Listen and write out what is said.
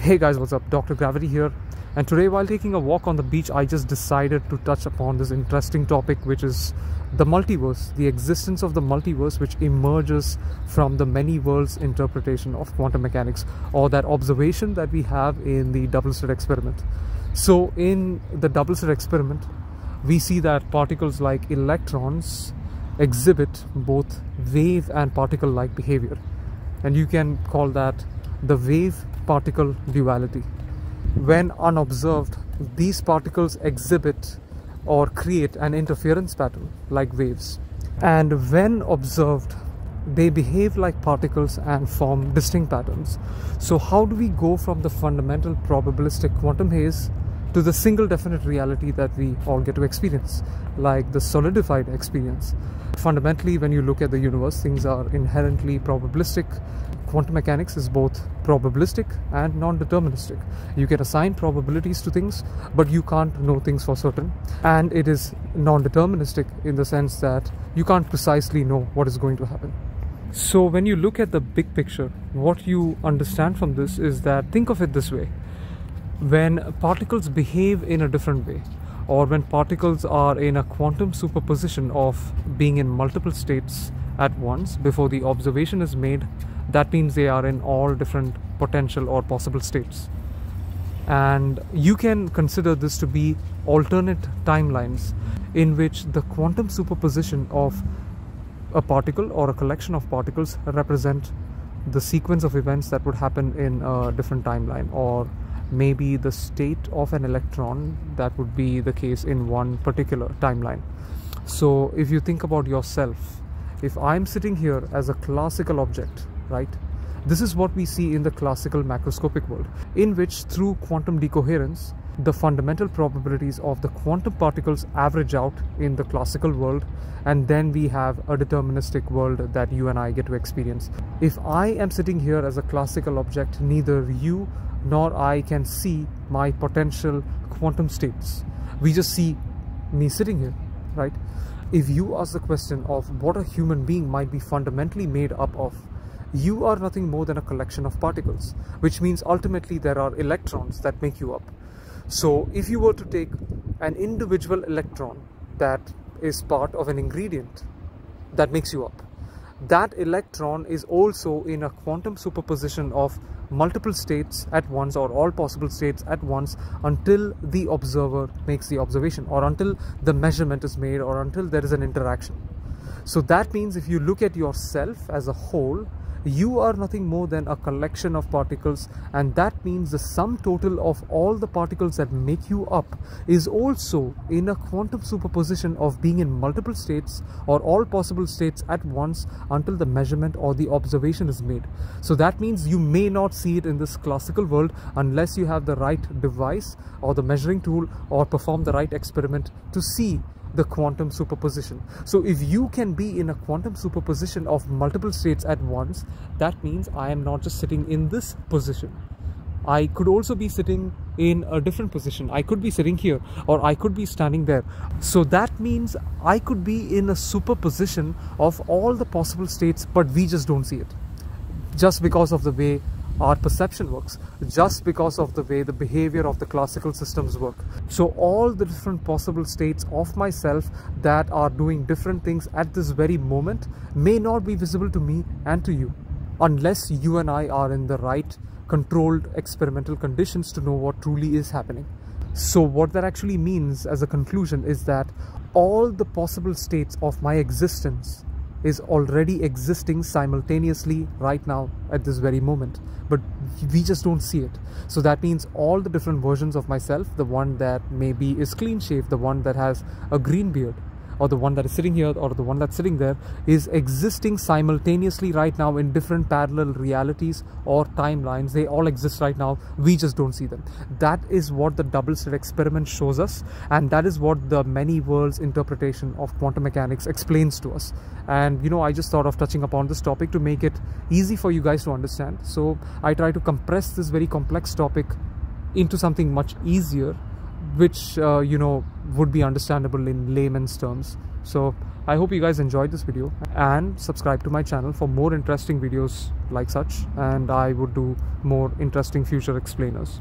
Hey guys, what's up? Dr. Gravity here. And today, while taking a walk on the beach, I just decided to touch upon this interesting topic, which is the multiverse, the existence of the multiverse, which emerges from the many worlds interpretation of quantum mechanics, or that observation that we have in the double slit experiment. So, in the double slit experiment, we see that particles like electrons exhibit both wave and particle like behavior. And you can call that the wave particle duality. When unobserved, these particles exhibit or create an interference pattern like waves. And when observed, they behave like particles and form distinct patterns. So, how do we go from the fundamental probabilistic quantum haze to the single definite reality that we all get to experience, like the solidified experience? Fundamentally, when you look at the universe, things are inherently probabilistic quantum mechanics is both probabilistic and non-deterministic. You can assign probabilities to things, but you can't know things for certain. And it is non-deterministic in the sense that you can't precisely know what is going to happen. So when you look at the big picture, what you understand from this is that think of it this way. When particles behave in a different way, or when particles are in a quantum superposition of being in multiple states at once before the observation is made that means they are in all different potential or possible states. And you can consider this to be alternate timelines in which the quantum superposition of a particle or a collection of particles represent the sequence of events that would happen in a different timeline or maybe the state of an electron that would be the case in one particular timeline so if you think about yourself if i'm sitting here as a classical object right? This is what we see in the classical macroscopic world, in which through quantum decoherence, the fundamental probabilities of the quantum particles average out in the classical world, and then we have a deterministic world that you and I get to experience. If I am sitting here as a classical object, neither you nor I can see my potential quantum states. We just see me sitting here, right? If you ask the question of what a human being might be fundamentally made up of, you are nothing more than a collection of particles, which means ultimately there are electrons that make you up. So if you were to take an individual electron that is part of an ingredient that makes you up, that electron is also in a quantum superposition of multiple states at once or all possible states at once until the observer makes the observation or until the measurement is made or until there is an interaction. So that means if you look at yourself as a whole, you are nothing more than a collection of particles and that means the sum total of all the particles that make you up is also in a quantum superposition of being in multiple states or all possible states at once until the measurement or the observation is made. So that means you may not see it in this classical world unless you have the right device or the measuring tool or perform the right experiment to see the quantum superposition. So if you can be in a quantum superposition of multiple states at once, that means I am not just sitting in this position. I could also be sitting in a different position. I could be sitting here or I could be standing there. So that means I could be in a superposition of all the possible states, but we just don't see it. Just because of the way our perception works just because of the way the behavior of the classical systems work. So all the different possible states of myself that are doing different things at this very moment may not be visible to me and to you unless you and I are in the right controlled experimental conditions to know what truly is happening. So what that actually means as a conclusion is that all the possible states of my existence is already existing simultaneously right now at this very moment. But we just don't see it. So that means all the different versions of myself the one that maybe is clean shaved the one that has a green beard or the one that is sitting here or the one that's sitting there is existing simultaneously right now in different parallel realities or timelines. They all exist right now. We just don't see them. That is what the double slit experiment shows us and that is what the many worlds interpretation of quantum mechanics explains to us. And you know i just thought of touching upon this topic to make it easy for you guys to understand. So i try to compress this very complex topic into something much easier which uh, you know would be understandable in layman's terms so I hope you guys enjoyed this video and subscribe to my channel for more interesting videos like such and I would do more interesting future explainers.